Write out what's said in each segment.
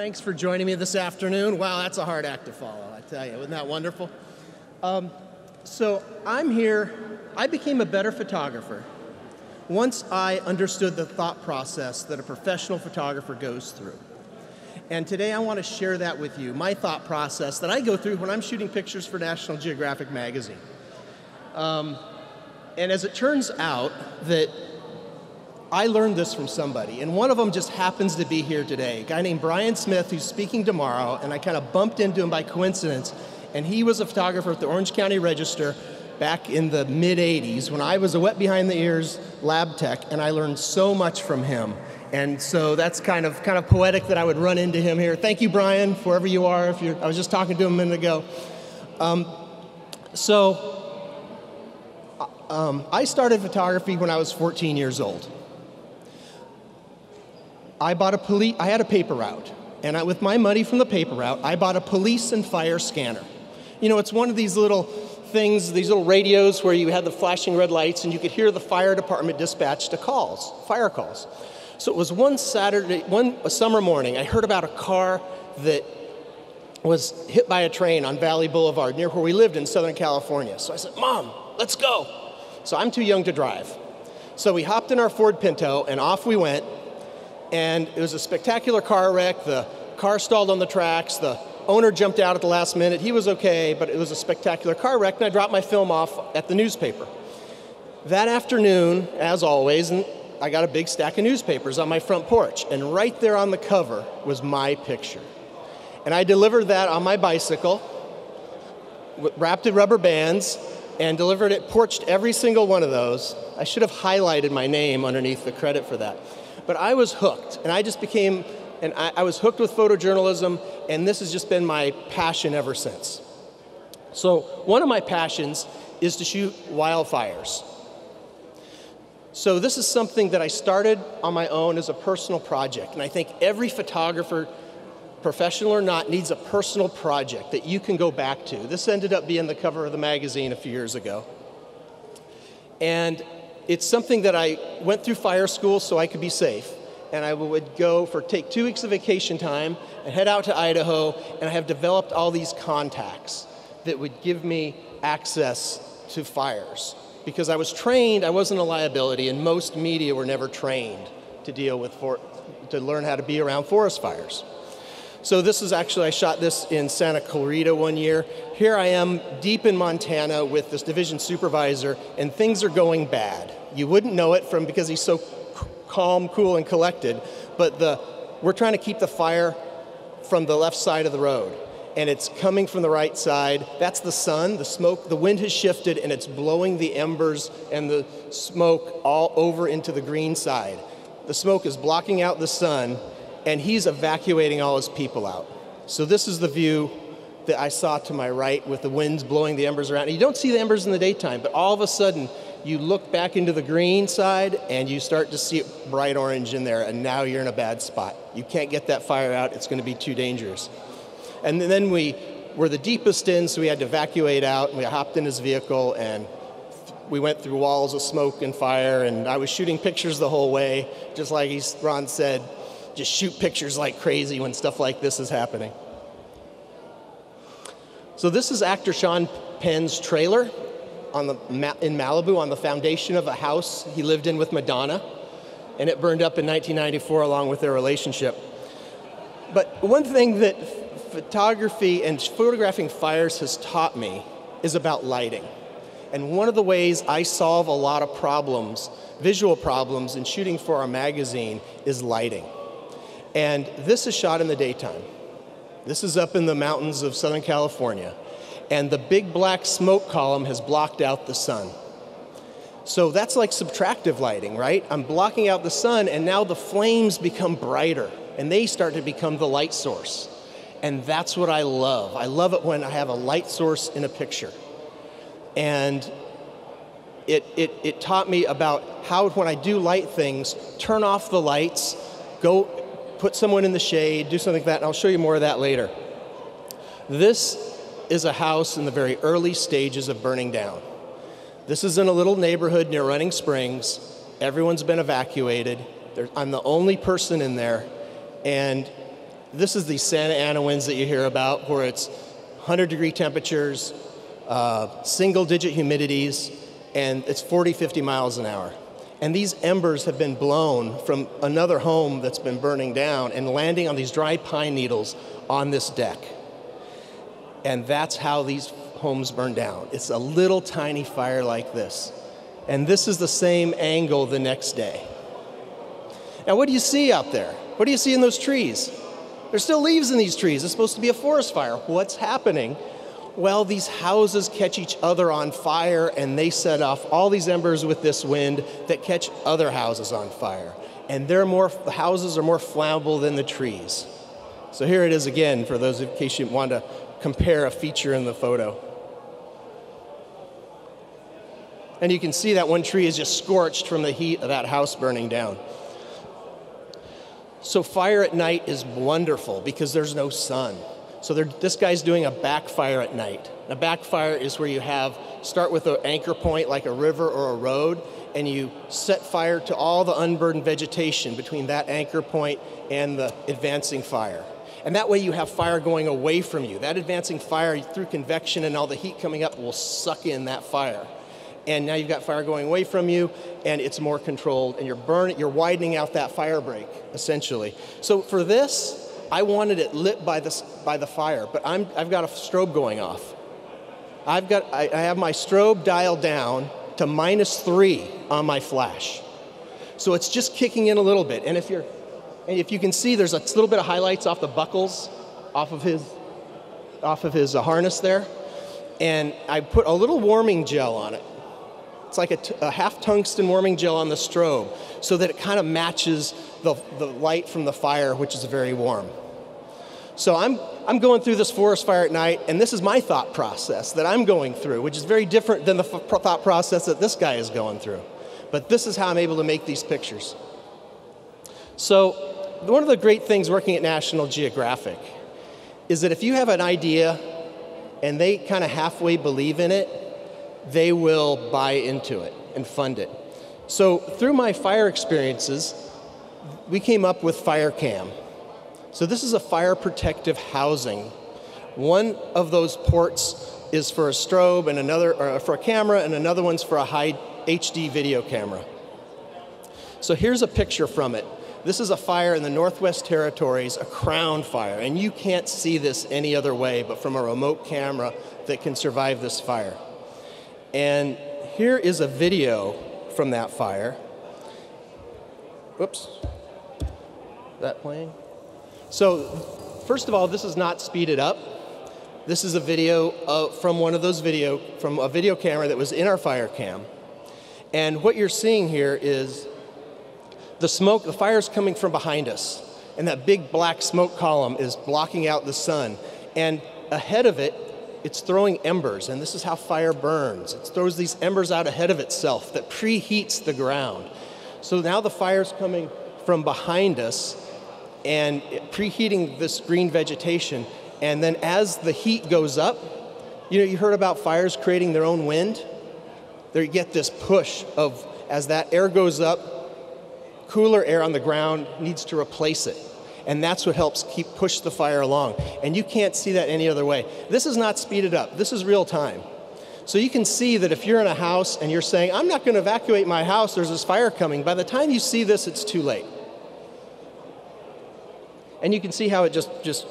Thanks for joining me this afternoon. Wow, that's a hard act to follow, I tell you. Isn't that wonderful? Um, so, I'm here. I became a better photographer once I understood the thought process that a professional photographer goes through. And today I want to share that with you, my thought process that I go through when I'm shooting pictures for National Geographic magazine. Um, and as it turns out, that I learned this from somebody, and one of them just happens to be here today. A guy named Brian Smith, who's speaking tomorrow, and I kind of bumped into him by coincidence. And he was a photographer at the Orange County Register back in the mid 80s when I was a wet behind the ears lab tech, and I learned so much from him. And so that's kind of kind of poetic that I would run into him here. Thank you, Brian, wherever you are. If you're, I was just talking to him a minute ago. Um, so uh, um, I started photography when I was 14 years old. I bought a police. I had a paper route, and I, with my money from the paper route, I bought a police and fire scanner. You know, it's one of these little things, these little radios where you had the flashing red lights, and you could hear the fire department dispatch to calls, fire calls. So it was one Saturday, one summer morning. I heard about a car that was hit by a train on Valley Boulevard near where we lived in Southern California. So I said, "Mom, let's go." So I'm too young to drive. So we hopped in our Ford Pinto and off we went and it was a spectacular car wreck. The car stalled on the tracks. The owner jumped out at the last minute. He was okay, but it was a spectacular car wreck, and I dropped my film off at the newspaper. That afternoon, as always, and I got a big stack of newspapers on my front porch, and right there on the cover was my picture. And I delivered that on my bicycle, wrapped in rubber bands, and delivered it, porched every single one of those. I should have highlighted my name underneath the credit for that. But I was hooked, and I just became, and I, I was hooked with photojournalism, and this has just been my passion ever since. So, one of my passions is to shoot wildfires. So, this is something that I started on my own as a personal project, and I think every photographer, professional or not, needs a personal project that you can go back to. This ended up being the cover of the magazine a few years ago. And it's something that I went through fire school so I could be safe. And I would go for take two weeks of vacation time and head out to Idaho, and I have developed all these contacts that would give me access to fires. Because I was trained, I wasn't a liability, and most media were never trained to deal with, for, to learn how to be around forest fires. So this is actually, I shot this in Santa Clarita one year. Here I am deep in Montana with this division supervisor, and things are going bad. You wouldn't know it from because he's so calm, cool, and collected. But the we're trying to keep the fire from the left side of the road, and it's coming from the right side. That's the sun. The smoke, the wind has shifted, and it's blowing the embers and the smoke all over into the green side. The smoke is blocking out the sun, and he's evacuating all his people out. So this is the view that I saw to my right with the winds blowing the embers around. And you don't see the embers in the daytime, but all of a sudden you look back into the green side and you start to see it bright orange in there, and now you're in a bad spot. You can't get that fire out, it's going to be too dangerous. And then we were the deepest in, so we had to evacuate out, and we hopped in his vehicle, and we went through walls of smoke and fire, and I was shooting pictures the whole way, just like Ron said, just shoot pictures like crazy when stuff like this is happening. So this is actor Sean Penn's trailer on the, in Malibu on the foundation of a house he lived in with Madonna, and it burned up in 1994 along with their relationship. But one thing that photography and photographing fires has taught me is about lighting. And one of the ways I solve a lot of problems, visual problems, in shooting for our magazine is lighting. And this is shot in the daytime. This is up in the mountains of Southern California and the big black smoke column has blocked out the sun. So that's like subtractive lighting, right? I'm blocking out the sun, and now the flames become brighter, and they start to become the light source. And that's what I love. I love it when I have a light source in a picture. And it, it, it taught me about how, when I do light things, turn off the lights, go put someone in the shade, do something like that, and I'll show you more of that later. This is a house in the very early stages of burning down. This is in a little neighborhood near Running Springs. Everyone's been evacuated. I'm the only person in there. And This is the Santa Ana winds that you hear about, where it's 100 degree temperatures, uh, single digit humidities, and it's 40, 50 miles an hour. And these embers have been blown from another home that's been burning down and landing on these dry pine needles on this deck. And that's how these homes burn down. It's a little tiny fire like this. And this is the same angle the next day. Now, what do you see out there? What do you see in those trees? There's still leaves in these trees. It's supposed to be a forest fire. What's happening? Well, these houses catch each other on fire and they set off all these embers with this wind that catch other houses on fire. And they're more, the houses are more flammable than the trees. So here it is again for those in case you want to compare a feature in the photo. And you can see that one tree is just scorched from the heat of that house burning down. So fire at night is wonderful because there's no sun. So this guy's doing a backfire at night. A backfire is where you have start with an anchor point like a river or a road, and you set fire to all the unburdened vegetation between that anchor point and the advancing fire. And that way you have fire going away from you. That advancing fire through convection and all the heat coming up will suck in that fire and now you've got fire going away from you and it's more controlled and you're burning you're widening out that fire break essentially so for this i wanted it lit by the, by the fire but I'm, i've got a strobe going off. I've got I, I have my strobe dialed down to minus three on my flash. So it's just kicking in a little bit and if you're and if you can see there's a little bit of highlights off the buckles off of his off of his uh, harness there and i put a little warming gel on it it's like a, half tungsten warming gel on the strobe so that it kind of matches the, the light from the fire, which is very warm. So I'm, I'm going through this forest fire at night, and this is my thought process that I'm going through, which is very different than the thought process that this guy is going through. But this is how I'm able to make these pictures. So, one of the great things working at National Geographic is that if you have an idea and they kind of halfway believe in it, they will buy into it and fund it. So through my fire experiences, we came up with FireCam. So this is a fire protective housing. One of those ports is for a strobe and another or uh, for a camera and another one's for a high HD video camera. So here's a picture from it. This is a fire in the Northwest Territories, a crown fire, and you can't see this any other way but from a remote camera that can survive this fire. And here is a video from that fire. Whoops. That playing? So, first of all, this is not speeded up. This is a video uh, from one of those video, from a video camera that was in our fire cam. And what you're seeing here is the smoke, the fire's coming from behind us. And that big black smoke column is blocking out the sun. And ahead of it it's throwing embers, and this is how fire burns. It throws these embers out ahead of itself that preheats the ground. So now the fire's coming from behind us and preheating this green vegetation. And then as the heat goes up, you know, you heard about fires creating their own wind? There you get this push of as that air goes up, cooler air on the ground needs to replace it and that's what helps keep push the fire along. And you can't see that any other way. This is not speeded up. This is real time. So you can see that if you're in a house and you're saying, I'm not going to evacuate my house, there's this fire coming, by the time you see this, it's too late. And you can see how it just, just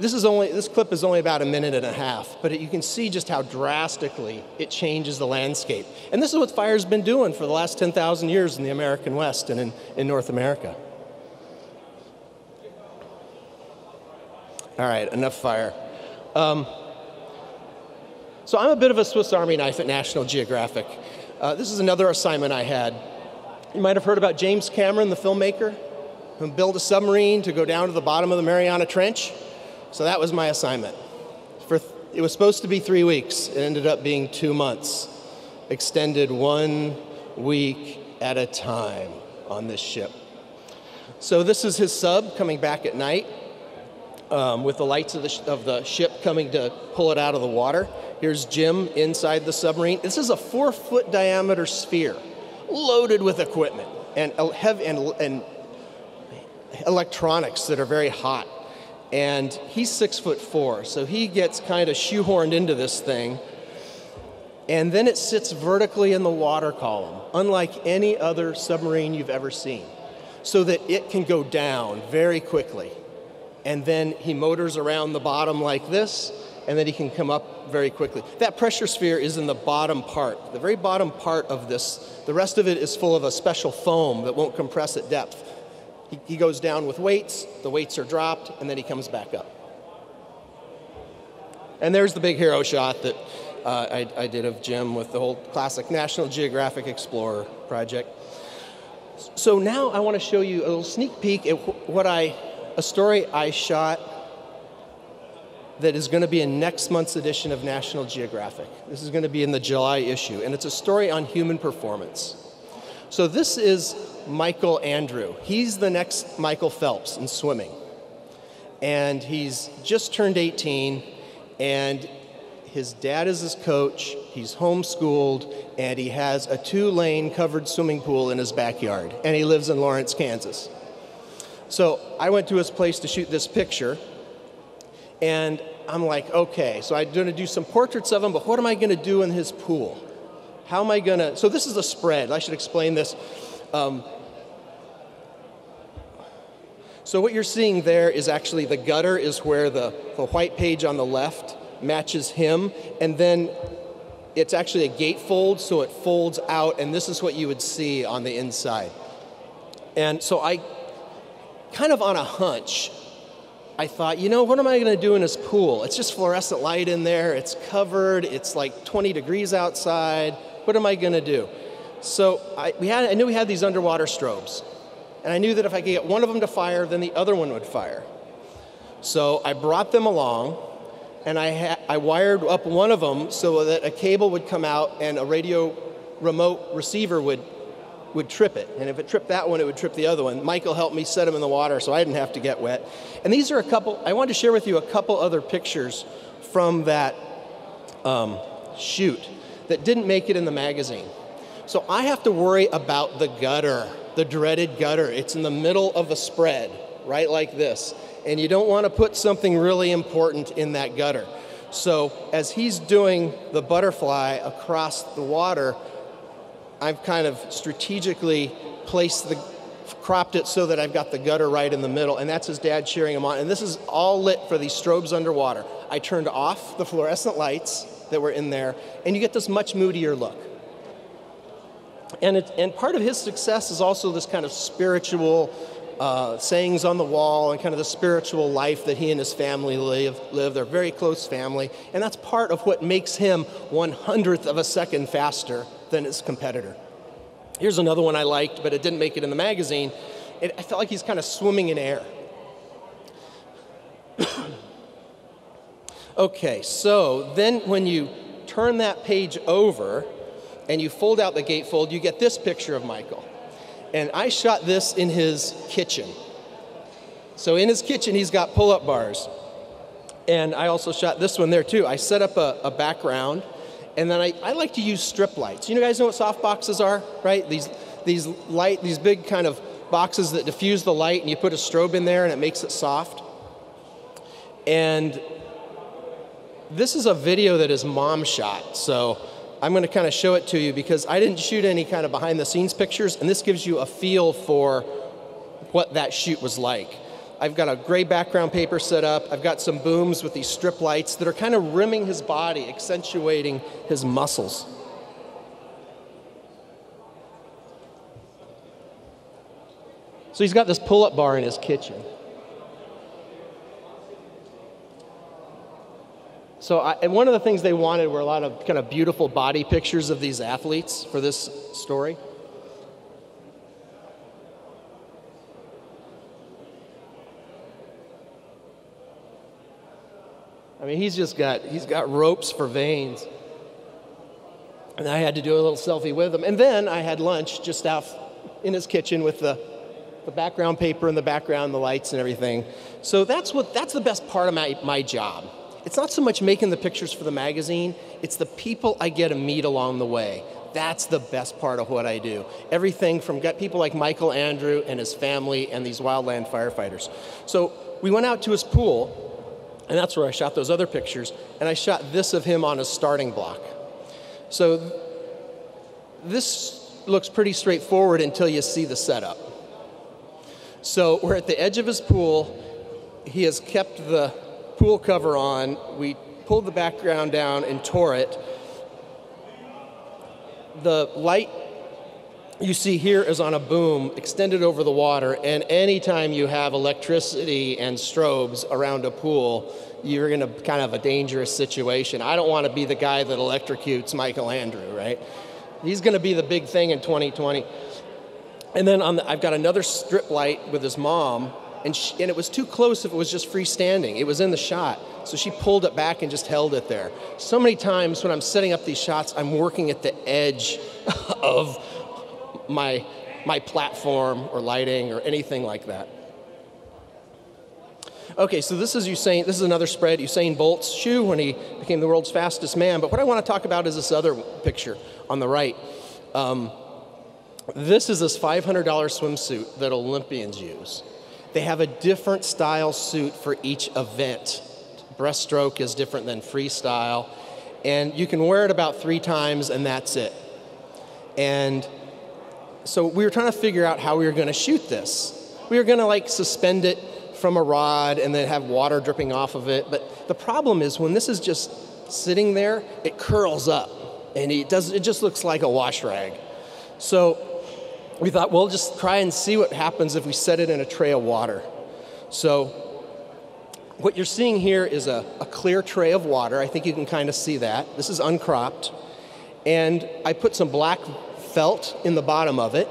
this is only this clip is only about a minute and a half, but it, you can see just how drastically it changes the landscape. And this is what fire's been doing for the last 10,000 years in the American West and in, in North America. All right, enough fire. Um, so I'm a bit of a Swiss Army knife at National Geographic. Uh, this is another assignment I had. You might have heard about James Cameron, the filmmaker, who built a submarine to go down to the bottom of the Mariana Trench. So that was my assignment. For it was supposed to be three weeks. It ended up being two months, extended one week at a time on this ship. So this is his sub coming back at night um, with the lights of the, sh- of the ship coming to pull it out of the water. Here's Jim inside the submarine. This is a four foot diameter sphere loaded with equipment and, and, and electronics that are very hot. And he's six foot four, so he gets kind of shoehorned into this thing. And then it sits vertically in the water column, unlike any other submarine you've ever seen, so that it can go down very quickly. And then he motors around the bottom like this, and then he can come up very quickly. That pressure sphere is in the bottom part, the very bottom part of this. The rest of it is full of a special foam that won't compress at depth. He, he goes down with weights, the weights are dropped, and then he comes back up. And there's the big hero shot that uh, I, I, did of Jim with the whole classic National Geographic Explorer project. So now I want to show you a little sneak peek at what I, a story I shot that is going to be in next month's edition of National Geographic. This is going to be in the July issue, and it's a story on human performance. So this is Michael Andrew. He's the next Michael Phelps in swimming. And he's just turned 18, and his dad is his coach, he's homeschooled, and he has a two lane covered swimming pool in his backyard. And he lives in Lawrence, Kansas. So I went to his place to shoot this picture, and I'm like, okay, so I'm gonna do some portraits of him, but what am I gonna do in his pool? How am I gonna? So this is a spread. I should explain this. Um, so what you're seeing there is actually the gutter is where the, the white page on the left matches him, and then it's actually a gatefold, so it folds out, and this is what you would see on the inside. And so I, kind of on a hunch, I thought, you know, what am I going to do in this pool? It's just fluorescent light in there, it's covered, it's like 20 degrees outside. What am I going to do? So I, we had, I knew we had these underwater strobes. And I knew that if I could get one of them to fire, then the other one would fire. So I brought them along, and I, I wired up one of them so that a cable would come out and a radio remote receiver would, would trip it. And if it tripped that one, it would trip the other one. Michael helped me set them in the water so I didn't have to get wet. And these are a couple, I wanted to share with you a couple other pictures from that um, shoot that didn't make it in the magazine. So I have to worry about the gutter, the dreaded gutter. It's in the middle of a spread, right like this and you don't want to put something really important in that gutter. So as he's doing the butterfly across the water, I've kind of strategically placed the cropped it so that I've got the gutter right in the middle, and that's his dad cheering him on. And this is all lit for these strobes underwater. I turned off the fluorescent lights that were in there, and you get this much moodier look. And, it, and part of his success is also this kind of spiritual uh, sayings on the wall and kind of the spiritual life that he and his family live, live. They're a very close family, and that's part of what makes him one hundredth of a second faster than his competitor. Here's another one I liked, but it didn't make it in the magazine. It, I felt like he's kind of swimming in air. okay, so then when you turn that page over and you fold out the gatefold, you get this picture of Michael. And I shot this in his kitchen. So in his kitchen, he's got pull up bars. And I also shot this one there too. I set up a, a background, and then I, I like to use strip lights. You know, guys know what soft boxes are, right? These, these light, these big kind of boxes that diffuse the light, and you put a strobe in there, and it makes it soft. And this is a video that his mom shot. So I'm going to kind of show it to you because I didn't shoot any kind of behind the scenes pictures, and this gives you a feel for what that shoot was like. I've got a gray background paper set up. I've got some booms with these strip lights that are kind of rimming his body, accentuating his muscles. So he's got this pull up bar in his kitchen. So, I, and one of the things they wanted were a lot of kind of beautiful body pictures of these athletes for this story. Mean, he's just got he's got ropes for veins. And I had to do a little selfie with him. And then I had lunch just out in his kitchen with the, the background paper and the background, the lights and everything. So that's what that's the best part of my, my job it's not so much making the pictures for the magazine, it's the people I get to meet along the way. That's the best part of what I do. Everything from people like Michael Andrew and his family and these wildland firefighters. So we went out to his pool, and that's where I shot those other pictures, and I shot this of him on his starting block. So this looks pretty straightforward until you see the setup. So we're at the edge of his pool. He has kept the pool cover on. We pulled the background down and tore it. The light you see here is on a boom extended over the water, and anytime you have electricity and strobes around a pool, you're in a kind of a dangerous situation. I don't want to be the guy that electrocutes Michael Andrew, right? He's going to be the big thing in 2020. And then the, I've got another strip light with his mom, and, she, and it was too close if it was just freestanding. It was in the shot. So she pulled it back and just held it there. So many times when I'm setting up these shots, I'm working at the edge of my, my platform or lighting or anything like that. Okay, so this is Usain. This is another spread. Usain Bolt's shoe when he became the world's fastest man. But what I want to talk about is this other picture on the right. Um, this is this $500 swimsuit that Olympians use. They have a different style suit for each event. Breaststroke is different than freestyle. And you can wear it about three times and that's it. And so we were trying to figure out how we were going to shoot this. We were going to like suspend it from a rod and then have water dripping off of it. But the problem is when this is just sitting there, it curls up and it does it just looks like a wash rag. So we thought, we'll just try and see what happens if we set it in a tray of water. So what you're seeing here is a, a clear tray of water. I think you can kind of see that. This is uncropped. And I put some black felt in the bottom of it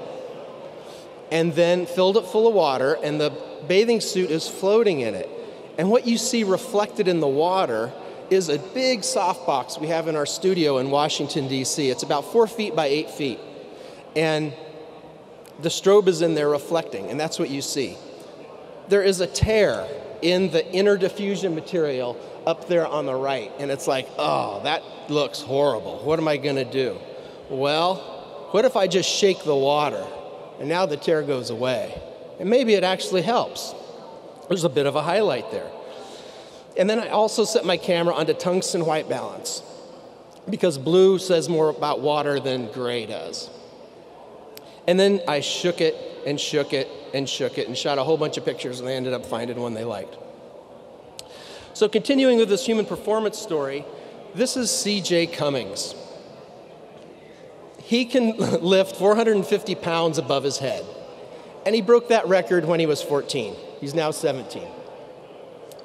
and then filled it full of water and the bathing suit is floating in it. And what you see reflected in the water is a big softbox we have in our studio in Washington, D.C. It's about four feet by eight feet. And the strobe is in there reflecting, and that's what you see. There is a tear in the inner diffusion material up there on the right, and it's like, oh, that looks horrible. What am I going to do? Well, what if I just shake the water and now the tear goes away? And maybe it actually helps. There's a bit of a highlight there. And then I also set my camera onto tungsten white balance because blue says more about water than gray does. And then I shook it and shook it and shook it and shot a whole bunch of pictures, and they ended up finding one they liked. So, continuing with this human performance story, this is CJ Cummings. He can lift 450 pounds above his head. And he broke that record when he was 14. He's now 17.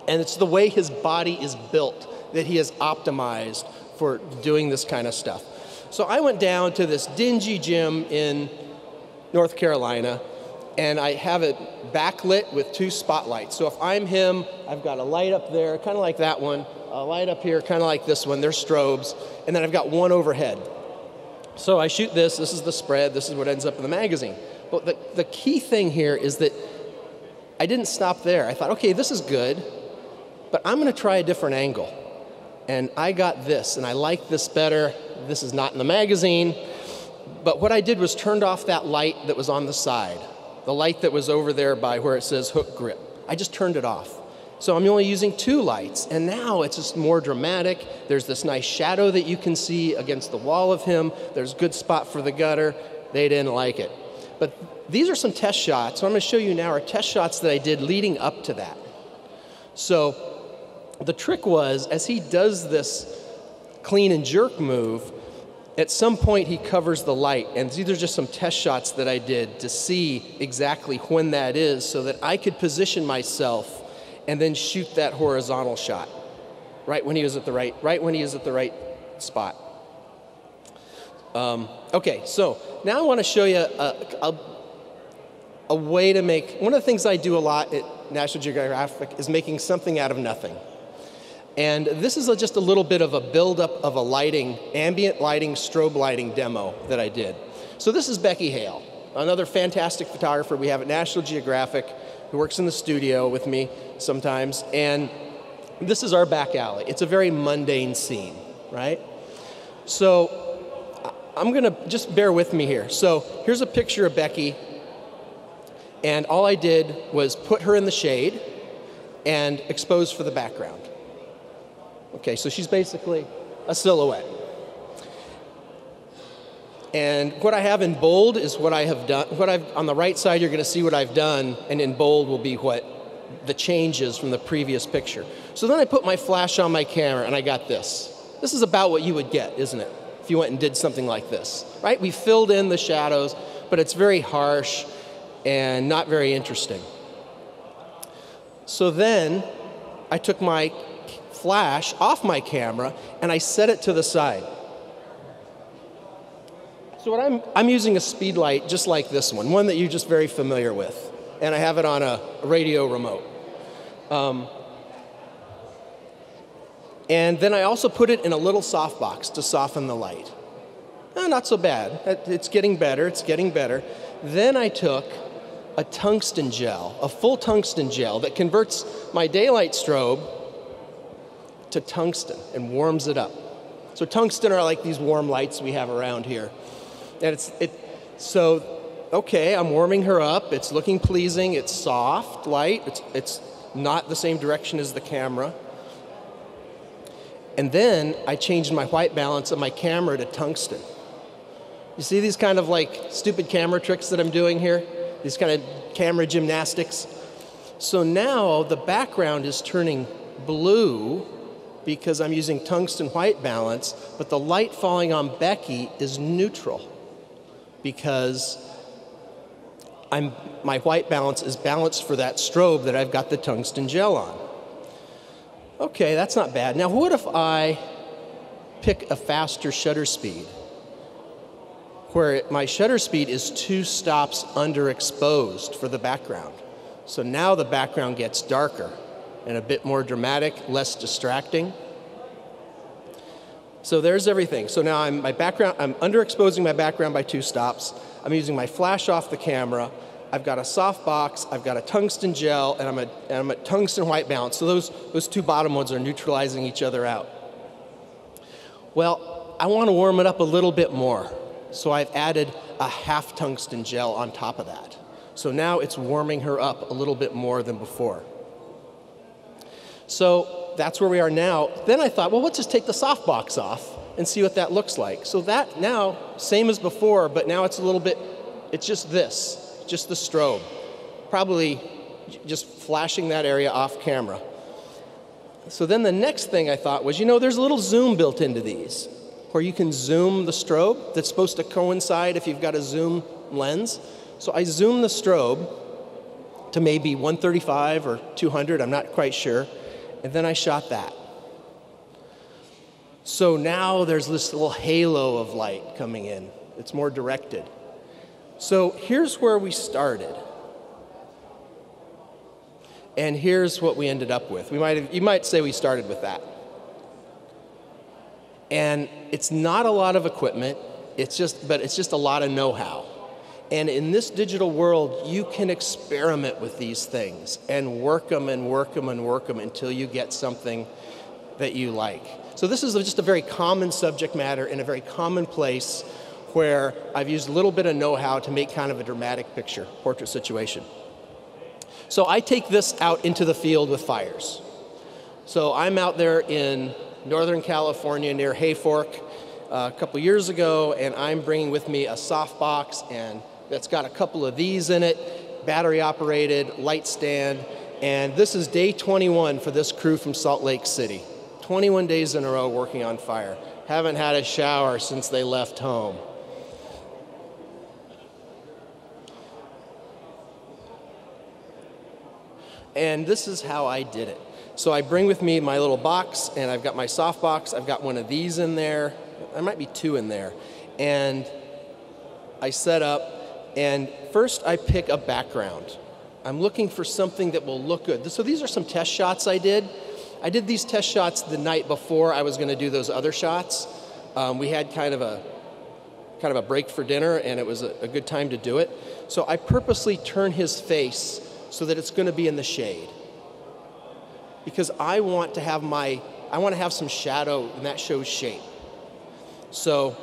And it's the way his body is built that he has optimized for doing this kind of stuff. So I went down to this dingy gym in North Carolina, and I have it backlit with two spotlights. So if I'm him, I've got a light up there, kind of like that one, a light up here, kind of like this one. They're strobes, and then I've got one overhead. So I shoot this. This is the spread. This is what ends up in the magazine. But the, the key thing here is that I didn't stop there. I thought, okay, this is good, but I'm going to try a different angle. And I got this, and I like this better. This is not in the magazine. But what I did was turned off that light that was on the side, the light that was over there by where it says hook grip. I just turned it off. So I'm only using two lights, and now it's just more dramatic. There's this nice shadow that you can see against the wall of him. There's good spot for the gutter. They didn't like it. But these are some test shots. What I'm going to show you now are test shots that I did leading up to that. So the trick was, as he does this clean and jerk move, at some point he covers the light and these are just some test shots that i did to see exactly when that is so that i could position myself and then shoot that horizontal shot right when he was at the right right when he is at the right spot. Um, okay so now i want to show you a, a, a way to make one of the things i do a lot at national geographic is making something out of nothing. And this is a, just a little bit of a buildup of a lighting, ambient lighting, strobe lighting demo that I did. So this is Becky Hale, another fantastic photographer we have at National Geographic who works in the studio with me sometimes. And this is our back alley. It's a very mundane scene, right? So I'm gonna just bear with me here. So here's a picture of Becky, and all I did was put her in the shade and expose for the background. Okay, so she's basically a silhouette. And what I have in bold is what I have done. What I've on the right side, you're going to see what I've done, and in bold will be what the changes from the previous picture. So then I put my flash on my camera, and I got this. This is about what you would get, isn't it? If you went and did something like this, right? We filled in the shadows, but it's very harsh and not very interesting. So then I took my flash off my camera and I set it to the side. So what I'm, I'm using a speed light just like this one, one that you're just very familiar with. And I have it on a radio remote. Um, and then I also put it in a little softbox to soften the light. Eh, not so bad. It's getting better, it's getting better. Then I took a tungsten gel, a full tungsten gel that converts my daylight strobe to tungsten and warms it up. So tungsten are like these warm lights we have around here. And it's, it, so, okay, I'm warming her up. It's looking pleasing. It's soft light. It's, it's not the same direction as the camera. And then I changed my white balance of my camera to tungsten. You see these kind of like stupid camera tricks that I'm doing here? These kind of camera gymnastics. So now the background is turning blue because I'm using tungsten white balance, but the light falling on Becky is neutral because I'm, my white balance is balanced for that strobe that I've got the tungsten gel on. Okay, that's not bad. Now, what if I pick a faster shutter speed? Where my shutter speed is two stops underexposed for the background. So now the background gets darker and a bit more dramatic, less distracting. So there's everything. So now I'm my background, I'm underexposing my background by two stops. I'm using my flash off the camera. I've got a soft box, I've got a tungsten gel, and I'm a, and I'm at tungsten white balance. So those, those two bottom ones are neutralizing each other out. Well, I want to warm it up a little bit more. So I've added a half tungsten gel on top of that. So now it's warming her up a little bit more than before. So that's where we are now. Then I thought, well, let's just take the softbox off and see what that looks like. So that now, same as before, but now it's a little bit, it's just this, just the strobe. Probably just flashing that area off camera. So then the next thing I thought was, you know, there's a little zoom built into these where you can zoom the strobe that's supposed to coincide if you've got a zoom lens. So I zoomed the strobe to maybe 135 or 200, I'm not quite sure. And then I shot that. So now there's this little halo of light coming in. It's more directed. So here's where we started. And here's what we ended up with. We might have, you might say we started with that. And it's not a lot of equipment, it's just, but it's just a lot of know how. And in this digital world, you can experiment with these things and work them and work them and work them until you get something that you like. So this is just a very common subject matter in a very common place where I've used a little bit of know-how to make kind of a dramatic picture, portrait situation. So I take this out into the field with fires. So I'm out there in Northern California near Hayfork uh, a couple years ago, and I'm bringing with me a softbox and that's got a couple of these in it, battery operated, light stand, and this is day 21 for this crew from Salt Lake City. 21 days in a row working on fire. Haven't had a shower since they left home. And this is how I did it. So I bring with me my little box, and I've got my soft box. I've got one of these in there. There might be two in there. And I set up and first I pick a background. I'm looking for something that will look good. So these are some test shots I did. I did these test shots the night before I was going to do those other shots. Um, we had kind of a kind of a break for dinner, and it was a, a good time to do it. So I purposely turn his face so that it's going to be in the shade because I want to have my I want to have some shadow, and that shows shape. So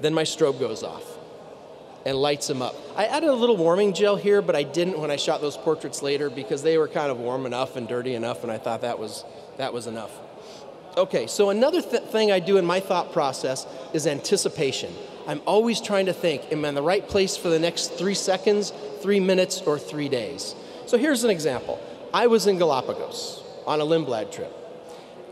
Then my strobe goes off and lights them up. I added a little warming gel here, but I didn't when I shot those portraits later because they were kind of warm enough and dirty enough, and I thought that was, that was enough. Okay, so another th- thing I do in my thought process is anticipation. I'm always trying to think, am I in the right place for the next three seconds, three minutes, or three days? So here's an example. I was in Galapagos on a Lindblad trip.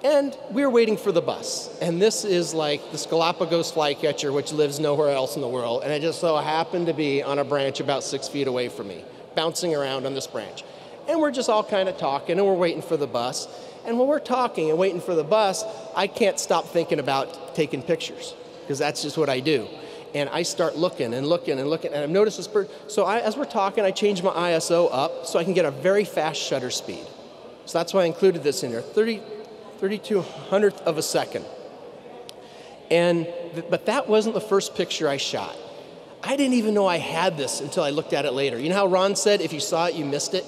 And we were waiting for the bus. And this is like this Galapagos flycatcher, which lives nowhere else in the world. And it just so happened to be on a branch about six feet away from me, bouncing around on this branch. And we're just all kind of talking and we're waiting for the bus. And when we're talking and waiting for the bus, I can't stop thinking about taking pictures because that's just what I do. And I start looking and looking and looking, and I've noticed this bird. So I, as we're talking, I change my ISO up so I can get a very fast shutter speed. So that's why I included this in here 30, 32 hundredth of a second. And, but that wasn't the first picture I shot. I didn't even know I had this until I looked at it later. You know how Ron said, if you saw it, you missed it?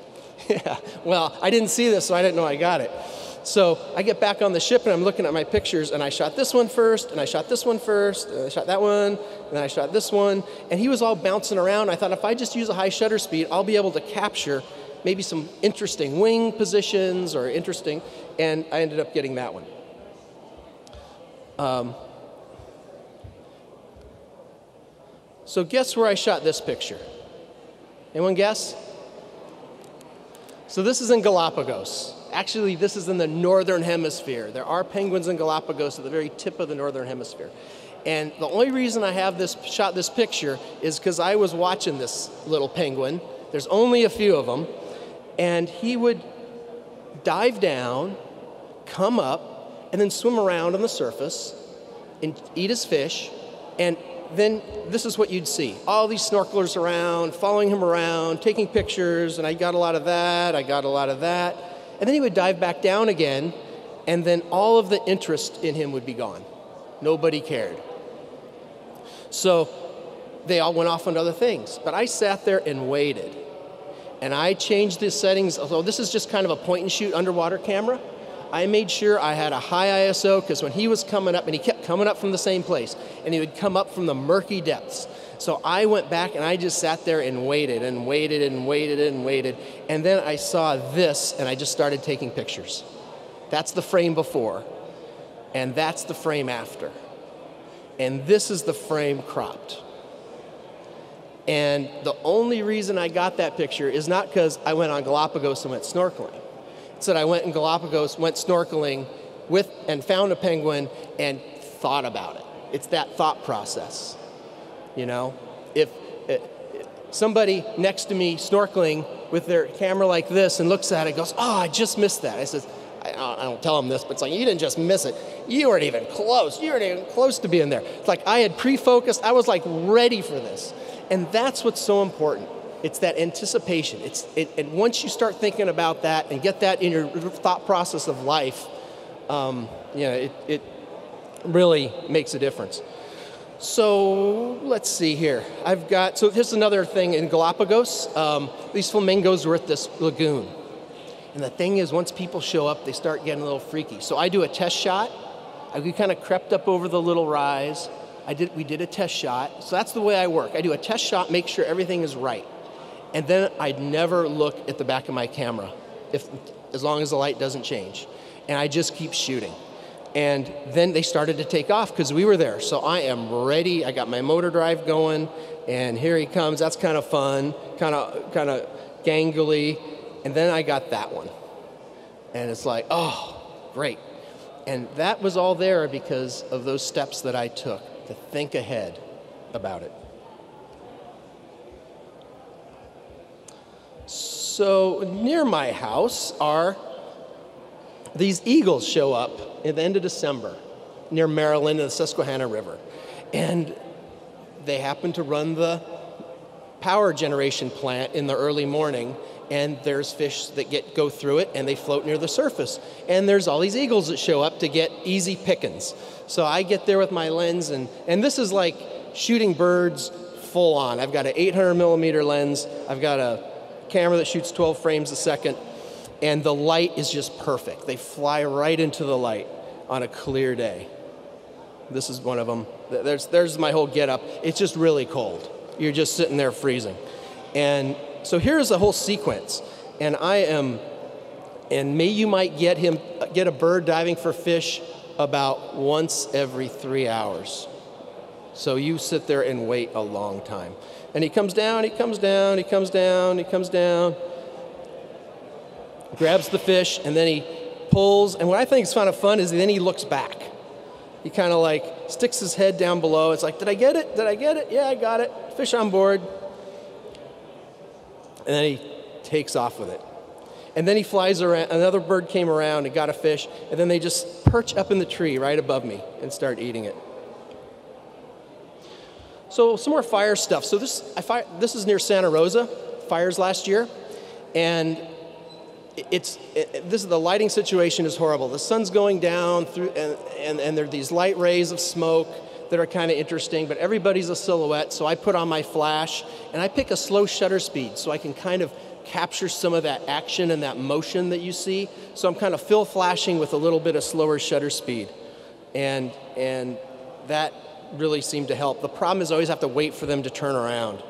yeah, well, I didn't see this, so I didn't know I got it. So I get back on the ship and I'm looking at my pictures and I shot this one first and I shot this one first and I shot that one and then I shot this one and he was all bouncing around. I thought if I just use a high shutter speed, I'll be able to capture maybe some interesting wing positions or interesting, and I ended up getting that one. Um, so guess where I shot this picture? Anyone guess? So this is in Galapagos. Actually, this is in the northern hemisphere. There are penguins in Galapagos at the very tip of the northern hemisphere. And the only reason I have this shot this picture is because I was watching this little penguin. There's only a few of them, and he would dive down, come up, and then swim around on the surface and eat his fish. And then this is what you'd see all these snorkelers around, following him around, taking pictures, and I got a lot of that, I got a lot of that. And then he would dive back down again, and then all of the interest in him would be gone. Nobody cared. So they all went off on other things. But I sat there and waited and I changed the settings. Although this is just kind of a point and shoot underwater camera, I made sure I had a high ISO because when he was coming up, and he kept coming up from the same place, and he would come up from the murky depths. So I went back and I just sat there and waited and waited and waited and waited. And then I saw this and I just started taking pictures. That's the frame before, and that's the frame after. And this is the frame cropped. And the only reason I got that picture is not because I went on Galapagos and went snorkeling. It's that I went in Galapagos, went snorkeling with and found a penguin and thought about it. It's that thought process. You know, if, if somebody next to me snorkeling with their camera like this and looks at it, goes, "Oh, I just missed that." I says, I don't tell them this, but it's like, you didn't just miss it. You weren't even close. You weren't even close to being there. It's like I had pre focused, I was like ready for this. And that's what's so important. It's that anticipation. It's, it, and once you start thinking about that and get that in your thought process of life, um, you know, it, it really makes a difference. So let's see here. I've got, so here's another thing in Galapagos. Um, these flamingos were at this lagoon. And the thing is, once people show up, they start getting a little freaky. So I do a test shot. I kind of crept up over the little rise. I did, we did a test shot. So that's the way I work. I do a test shot, make sure everything is right. And then I'd never look at the back of my camera, if, as long as the light doesn't change. And I just keep shooting. And then they started to take off because we were there. So I am ready. I got my motor drive going, and here he comes. That's kind of fun, kind of kind of gangly. And then I got that one. And it's like, oh, great. And that was all there because of those steps that I took to think ahead about it. So, near my house are these eagles show up at the end of December near Maryland and the Susquehanna River. And they happen to run the power generation plant in the early morning and there's fish that get go through it and they float near the surface. And there's all these eagles that show up to get easy pickings. So i get there with my lens and and this is like shooting birds full on. I've got an 800 millimeter lens. I've got a camera that shoots 12 frames a second. And the light is just perfect. They fly right into the light on a clear day. This is one of them. There's, there's my whole get up. It's just really cold. You're just sitting there freezing. And so here's the whole sequence. And I am, and may you might get him, get a bird diving for fish about once every three hours. So you sit there and wait a long time. And he comes down, he comes down, he comes down, he comes down, grabs the fish, and then he pulls. And what I think is kind of fun is then he looks back. He kind of like sticks his head down below. It's like, did I get it? Did I get it? Yeah, I got it. Fish on board. And then he takes off with it. And then he flies around. Another bird came around and got a fish. And then they just perch up in the tree right above me and start eating it. So some more fire stuff. So this, I this is near Santa Rosa, fires last year. And it's it, this is the lighting situation is horrible. The sun's going down through, and, and, and there are these light rays of smoke that are kind of interesting, but everybody's a silhouette. So I put on my flash and I pick a slow shutter speed so I can kind of capture some of that action and that motion that you see. So I'm kind of fill flashing with a little bit of slower shutter speed, and and that really seemed to help. The problem is I always have to wait for them to turn around,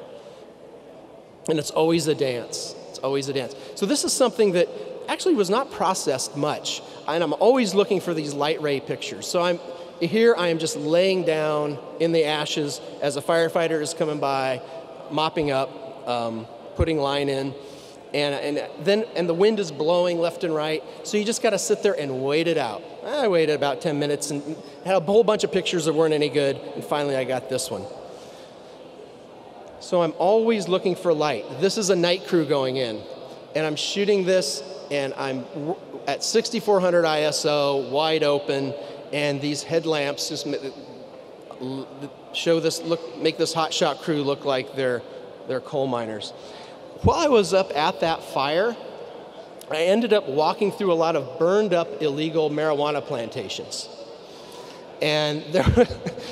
and it's always a dance It's always a dance. So this is something that actually was not processed much. And I'm always looking for these light ray pictures. So I'm here I am just laying down in the ashes as a firefighter is coming by, mopping up, um, putting line in, and, and then and the wind is blowing left and right. So you just got to sit there and wait it out. I waited about 10 minutes and had a whole bunch of pictures that weren't any good, and finally I got this one. So I'm always looking for light. This is a night crew going in, and I'm shooting this, and I'm at 6400 ISO, wide open, and these headlamps just show this look, make this hotshot crew look like they're they're coal miners. While I was up at that fire, I ended up walking through a lot of burned up illegal marijuana plantations. And there,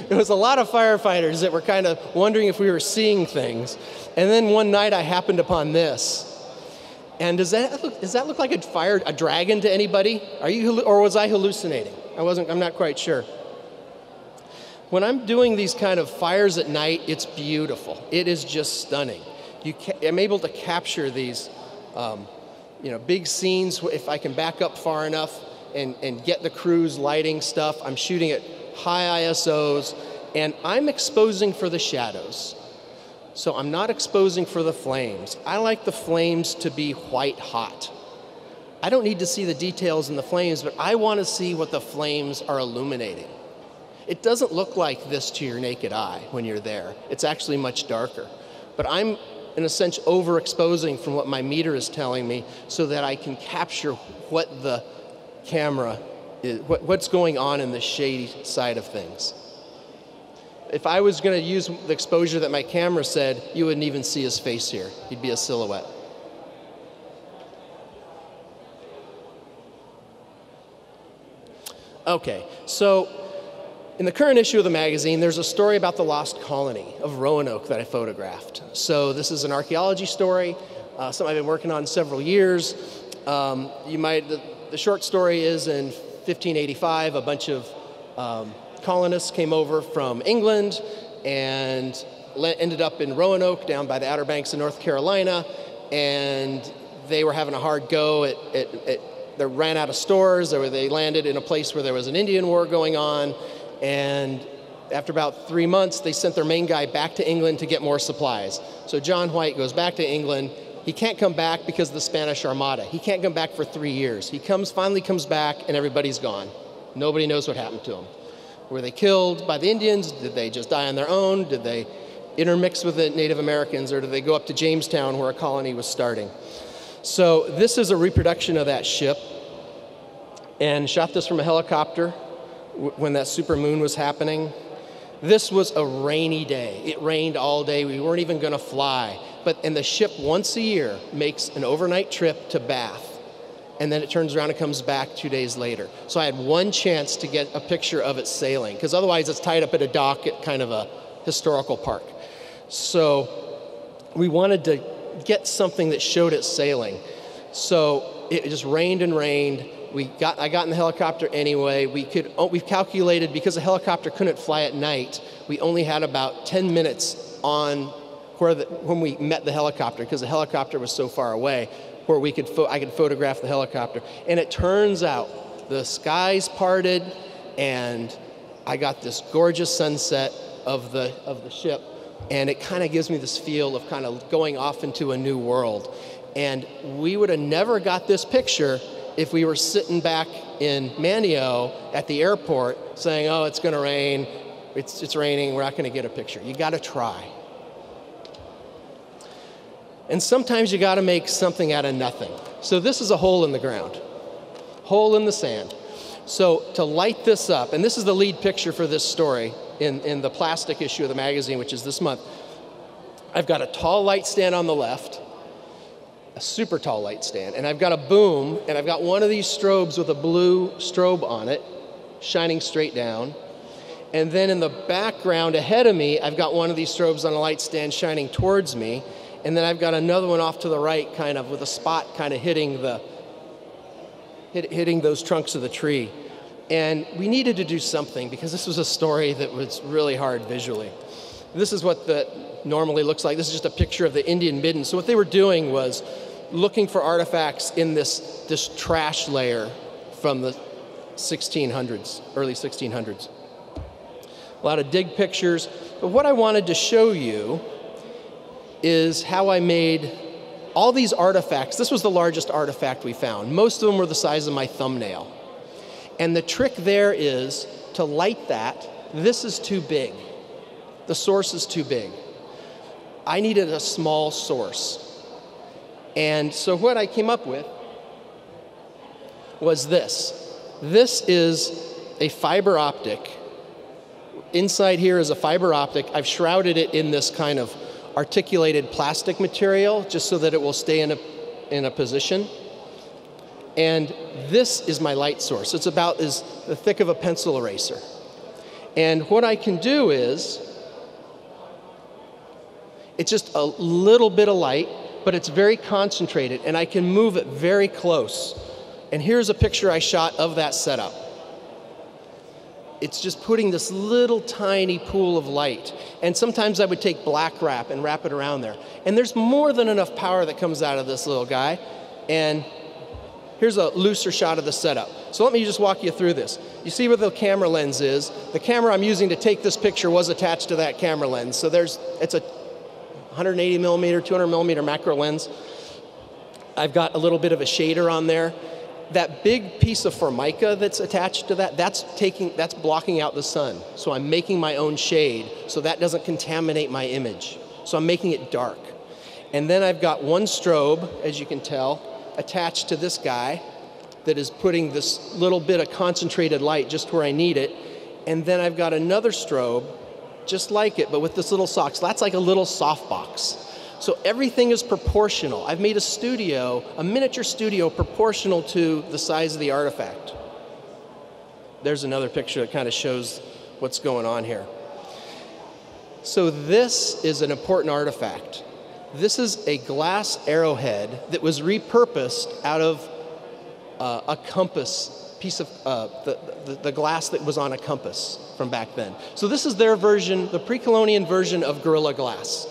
there was a lot of firefighters that were kind of wondering if we were seeing things. And then one night I happened upon this. And does that look, does that look like a fire, a dragon to anybody? Are you, or was I hallucinating? I wasn't, I'm not quite sure. When I'm doing these kind of fires at night, it's beautiful. It is just stunning. You ca- I'm able to capture these, um, you know, big scenes if I can back up far enough and, and get the crews lighting stuff. I'm shooting at high ISOs, and I'm exposing for the shadows. So I'm not exposing for the flames. I like the flames to be white hot. I don't need to see the details in the flames, but I want to see what the flames are illuminating. It doesn't look like this to your naked eye when you're there. It's actually much darker. But I'm, in a sense, overexposing from what my meter is telling me so that I can capture what the camera is, what, what's going on in the shady side of things. If I was going to use the exposure that my camera said, you wouldn't even see his face here. He'd be a silhouette. Okay, so in the current issue of the magazine, there's a story about the lost colony of Roanoke that I photographed. So this is an archaeology story, uh, something I've been working on several years. Um, you might, the, the short story is in 1585, a bunch of um, colonists came over from England and ended up in Roanoke down by the Outer Banks of North Carolina, and they were having a hard go at, at, at they ran out of stores, or they landed in a place where there was an Indian war going on, and after about three months, they sent their main guy back to England to get more supplies. So John White goes back to England. He can't come back because of the Spanish Armada. He can't come back for three years. He comes, finally comes back, and everybody's gone. Nobody knows what happened to him. Were they killed by the Indians? Did they just die on their own? Did they intermix with the Native Americans, or did they go up to Jamestown where a colony was starting? So this is a reproduction of that ship, and shot this from a helicopter when that super moon was happening. This was a rainy day. It rained all day. We weren't even going to fly but and the ship once a year makes an overnight trip to Bath, and then it turns around and comes back two days later. So I had one chance to get a picture of it sailing, because otherwise it's tied up at a dock at kind of a historical park. So we wanted to get something that showed it sailing. So it just rained and rained, We got, I got in the helicopter anyway. We could, oh, we've calculated because the helicopter couldn't fly at night, we only had about 10 minutes on where the, when we met the helicopter because the helicopter was so far away where we could I could photograph the helicopter. And it turns out the skies parted and I got this gorgeous sunset of the, of the ship. And it kind of gives me this feel of kind of going off into a new world. And we would have never got this picture if we were sitting back in Manteo at the airport saying, oh, it's going to rain, it's, it's raining, we're not going to get a picture. You got to try. And sometimes you got to make something out of nothing. So this is a hole in the ground, hole in the sand. So to light this up, and this is the lead picture for this story in, in the plastic issue of the magazine, which is this month. I've got a tall light stand on the left, a super tall light stand, and I've got a boom, and I've got one of these strobes with a blue strobe on it, shining straight down. And then in the background ahead of me, I've got one of these strobes on a light stand shining towards me. And then I've got another one off to the right, kind of with a spot kind of hitting the hit, hitting those trunks of the tree. And we needed to do something because this was a story that was really hard visually. This is what the normally looks like. This is just a picture of the Indian midden. So what they were doing was looking for artifacts in this, this trash layer from the 1600s, early 1600s. A lot of dig pictures. But what I wanted to show you is how I made all these artifacts, this was the largest artifact we found. Most of them were the size of my thumbnail. And the trick there is to light that, this is too big. The source is too big. I needed a small source. And so what I came up with was this. This is a fiber optic. Inside here is a fiber optic. I've shrouded it in this kind of articulated plastic material just so that it will stay in a, in a position. And this is my light source. It's about as the thick of a pencil eraser. And what I can do is, it's just a little bit of light, but it's very concentrated, and I can move it very close. And here's a picture I shot of that setup it's just putting this little tiny pool of light. And sometimes I would take black wrap and wrap it around there. And there's more than enough power that comes out of this little guy. And here's a looser shot of the setup. So let me just walk you through this. You see where the camera lens is. The camera I'm using to take this picture was attached to that camera lens. So there's, it's a 180 millimeter, 200 millimeter macro lens. I've got a little bit of a shader on there that big piece of formica that's attached to that, that's taking, that's blocking out the sun. So I'm making my own shade so that doesn't contaminate my image. So I'm making it dark. And then I've got one strobe, as you can tell, attached to this guy that is putting this little bit of concentrated light just where I need it. And then I've got another strobe, just like it, but with this little sock. So that's like a little softbox. So everything is proportional. I've made a studio, a miniature studio, proportional to the size of the artifact. There's another picture that kind of shows what's going on here. So this is an important artifact. This is a glass arrowhead that was repurposed out of uh, a compass piece of uh, the, the, the, glass that was on a compass from back then. So this is their version, the pre-Columbian version of Gorilla Glass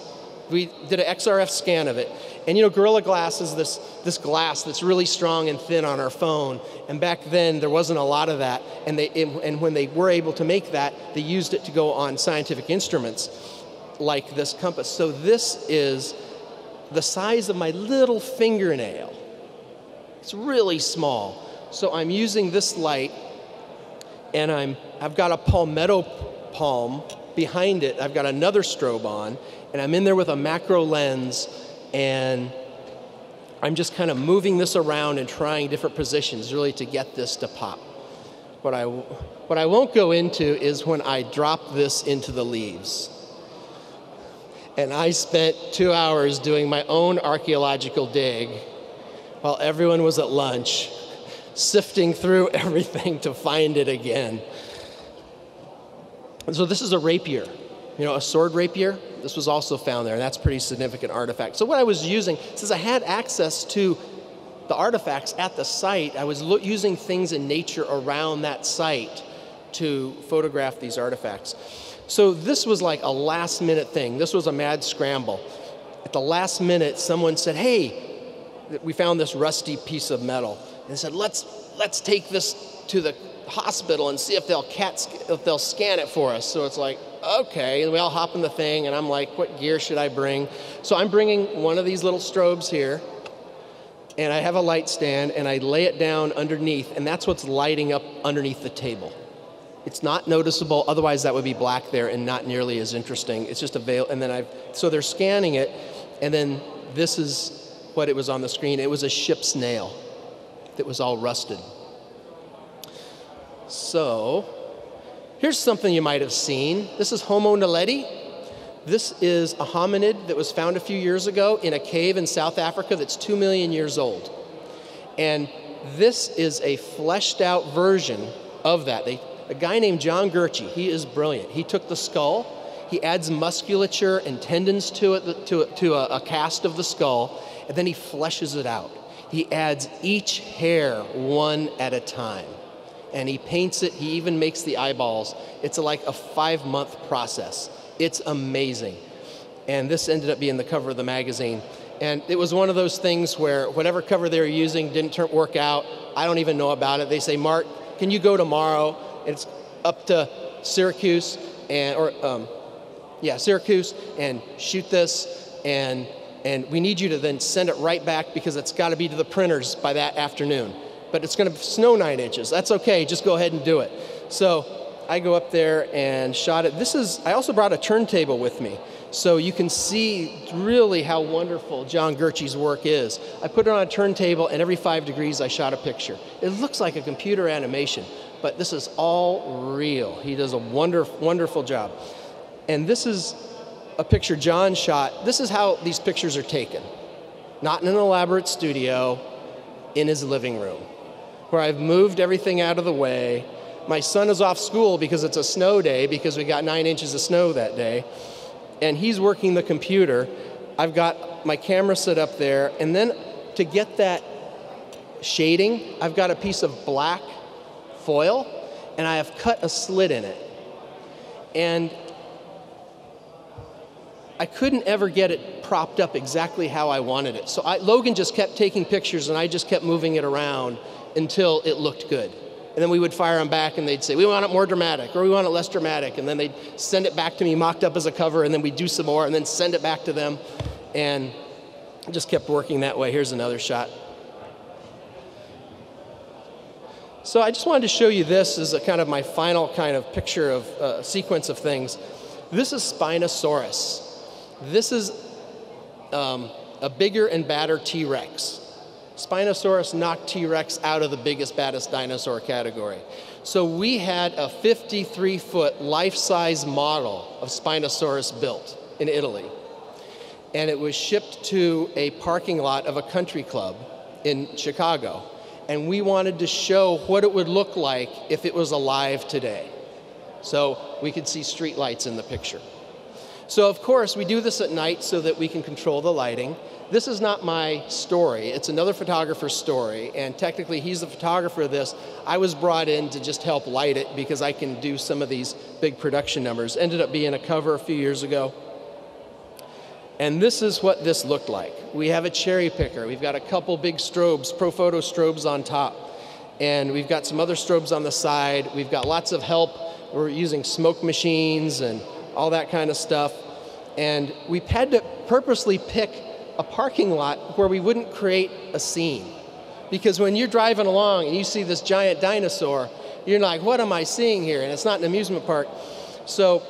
we did an XRF scan of it. And you know, Gorilla Glass is this, this glass that's really strong and thin on our phone. And back then, there wasn't a lot of that. And, they, and when they were able to make that, they used it to go on scientific instruments like this compass. So this is the size of my little fingernail. It's really small. So I'm using this light, and I'm, I've got a palmetto palm behind it. I've got another strobe on, and I'm in there with a macro lens and I'm just kind of moving this around and trying different positions really to get this to pop. What I, what I won't go into is when I drop this into the leaves. And I spent two hours doing my own archaeological dig while everyone was at lunch, sifting through everything to find it again. And so this is a rapier you know, a sword rapier. This was also found there, and that's pretty significant artifact. So what I was using, since I had access to the artifacts at the site, I was lo- using things in nature around that site to photograph these artifacts. So this was like a last minute thing. This was a mad scramble. At the last minute, someone said, "Hey, we found this rusty piece of metal," and they said, "Let's let's take this to the hospital and see if they'll cat if they'll scan it for us." So it's like, okay, we all hop in the thing, and I'm like, "What gear should I bring?" So I'm bringing one of these little strobes here, and I have a light stand, and I lay it down underneath, and that's what's lighting up underneath the table. It's not noticeable, otherwise that would be black there and not nearly as interesting. It's just a veil, and then I've, so they're scanning it, and then this is what it was on the screen. It was a ship's nail that was all rusted. So, here's something you might have seen. This is Homo naledi. This is a hominid that was found a few years ago in a cave in South Africa that's two million years old. And this is a fleshed out version of that. They a guy named John Gurche. He is brilliant. He took the skull, he adds musculature and tendons to it, to, to a, a cast of the skull, and then he fleshes it out. He adds each hair one at a time. And he paints it, he even makes the eyeballs. It's like a five month process. It's amazing. And this ended up being the cover of the magazine. And it was one of those things where whatever cover they were using didn't turn, work out. I don't even know about it. They say, Mark, can you go tomorrow? It's up to Syracuse and or um, yeah Syracuse and shoot this and and we need you to then send it right back because it's got to be to the printers by that afternoon. But it's going to snow nine inches. That's okay. Just go ahead and do it. So I go up there and shot it. This is. I also brought a turntable with me. So you can see really how wonderful John Gurche's work is. I put it on a turntable, and every five degrees I shot a picture. It looks like a computer animation, but this is all real. He does a wonderful, wonderful job. And this is a picture John shot. This is how these pictures are taken. Not in an elaborate studio, in his living room, where I've moved everything out of the way. My son is off school because it's a snow day, because we got nine inches of snow that day. And he's working the computer. I've got my camera set up there. And then to get that shading, I've got a piece of black foil and I have cut a slit in it. And I couldn't ever get it propped up exactly how I wanted it. So I, Logan just kept taking pictures and I just kept moving it around until it looked good. And then we would fire them back and they'd say, we want it more dramatic or we want it less dramatic. And then they'd send it back to me mocked up as a cover and then we'd do some more and then send it back to them. And just kept working that way. Here's another shot. So I just wanted to show you this as a kind of my final kind of picture of uh, sequence of things. This is Spinosaurus. This is um, a bigger and badder T-Rex. Spinosaurus knocked T-Rex out of the biggest, baddest dinosaur category. So we had a 53-foot life-size model of Spinosaurus built in Italy. And it was shipped to a parking lot of a country club in Chicago and we wanted to show what it would look like if it was alive today. So we could see streetlights in the picture. So of course we do this at night so that we can control the lighting. This is not my story, it's another photographer's story, and technically he's the photographer of this. I was brought in to just help light it because I can do some of these big production numbers. Ended up being a cover a few years ago. And this is what this looked like. We have a cherry picker. We've got a couple big strobes, Profoto strobes on top. And we've got some other strobes on the side. We've got lots of help. We're using smoke machines and all that kind of stuff. And we had to purposely pick a parking lot where we wouldn't create a scene. Because when you're driving along and you see this giant dinosaur, you're like, what am I seeing here? And it's not an amusement park. So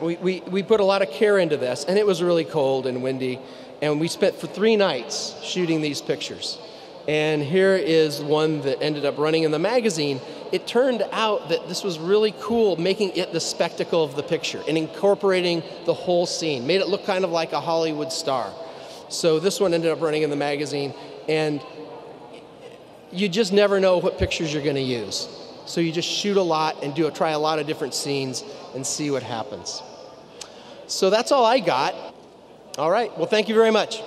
we, we, we put a lot of care into this, and it was really cold and windy, and we spent for three nights shooting these pictures. And here is one that ended up running in the magazine. It turned out that this was really cool, making it the spectacle of the picture and incorporating the whole scene, made it look kind of like a Hollywood star. So this one ended up running in the magazine, and you just never know what pictures you're going to use. So you just shoot a lot and do a, try a lot of different scenes and see what happens. So that's all I got. All right. Well, thank you very much.